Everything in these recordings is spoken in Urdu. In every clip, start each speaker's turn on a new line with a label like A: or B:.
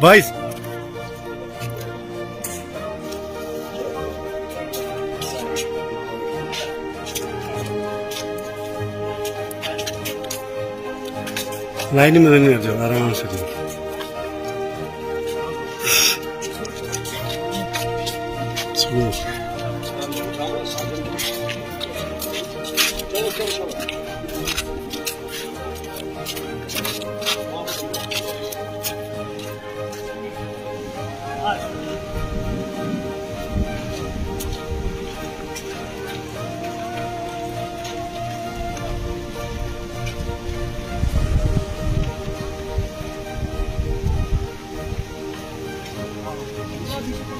A: Weiß. ലൈനിൽ നിന്ന് തന്നെ എടുത്തു ആറാം ശരി Thank you. 好，二，好，继续。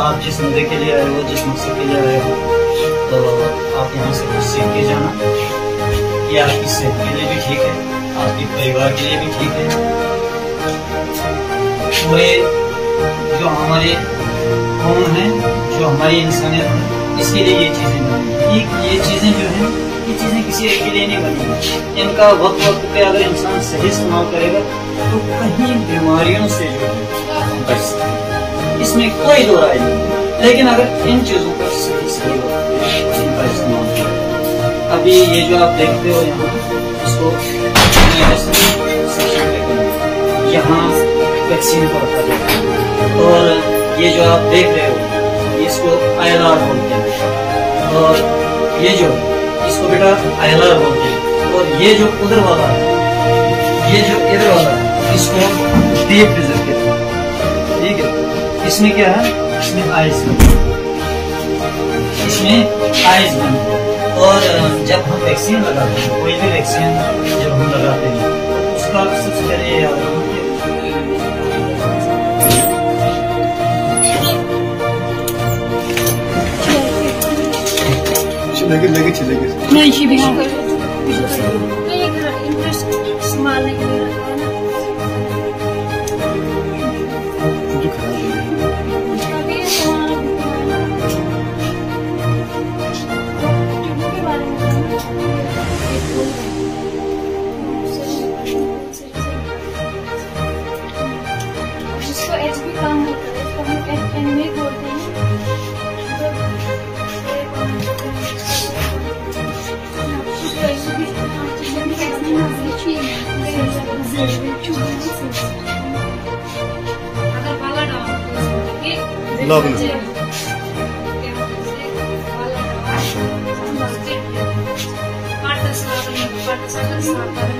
B: آپ جس مدعے کے لیے آئے ہو جس مقصد کے لیے آئے ہو، تو آپ یہاں سے کچھ سیکھ کے جانا۔ یہ آپ کی صحت کے لیے بھی ٹھیک ہے، آپ کے پریوار کے لیے بھی ٹھیک ہے۔ وہ جو ہمارے قوم ہیں، جو ہماری انسانیت ہے اس کے لیے یہ چیزیں بنی یہ یہ چیزیں جو ہیں، یہ چیزیں کسی ایک کے لیے نہیں بنی۔ ان کا وقت وقت پہ اگر انسان صحیح استعمال کرے گا، تو کہیں بیماریوں سے جو ہے بچ سکتا ہے اس میں کوئی دو رائے نہیں۔ لیکن اگر ان چیزوں کا صحیح صحیح وقت ان کا استعمال کرے ابھی یہ جو آپ دیکھتے ہو یہاں، اس کو یہاں ویکسین کو رکھا جاتا ہے۔ اور یہ جو آپ دیکھ رہے ہو، اس کو آئی ایل آر بولتے ہیں۔ اور یہ جو، اس کو بیٹا آئی ایل آر بولتے ہیں۔ اور یہ جو ادھر والا ہے، یہ جو ادھر والا ہے، اس کو ڈیپ ریزر کہتے ہیں۔ ٹھیک ہے؟ اس میں کیا ہے؟ اس میں آئس اس میں آئس بند اور جب ہم ویکسین لگاتے ہیں کوئی بھی ویکسین جب ہم لگاتے ہیں تو اس کا سب سے پہلے یہ
A: লগ্ন Thank you.